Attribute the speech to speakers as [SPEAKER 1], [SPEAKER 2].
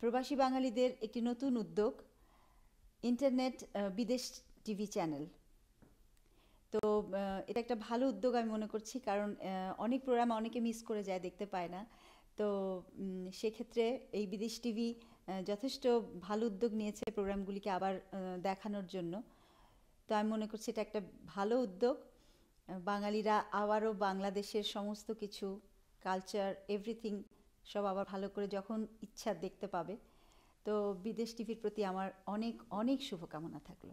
[SPEAKER 1] প্রবাসী বাঙালিদের একটি নতুন উদ্যোগ, ইন্টারনেট বিদেশ টিভি চ্যানেল। তো এটা একটা ভালো উদ্যোগ আমি মনে করছি, কারণ অনেক প্রোগ্রাম অনেকে মিস করে যায়, দেখতে পায় না। তো সেক্ষেত্রে এই বিদেশ টিভি যথেষ্ট ভালো উদ্যোগ নিয়েছে প্রোগ্রামগুলিকে আবার দেখানোর জন্য। তো আমি মনে করছি এটা একটা ভালো উদ্যোগ। বাঙালিরা আবারও বাংলাদেশের সমস্ত কিছু কালচার এভরিথিং সব আবার ভালো করে যখন ইচ্ছা দেখতে পাবে। তো বিদেশ টিভির প্রতি আমার অনেক অনেক শুভকামনা থাকল।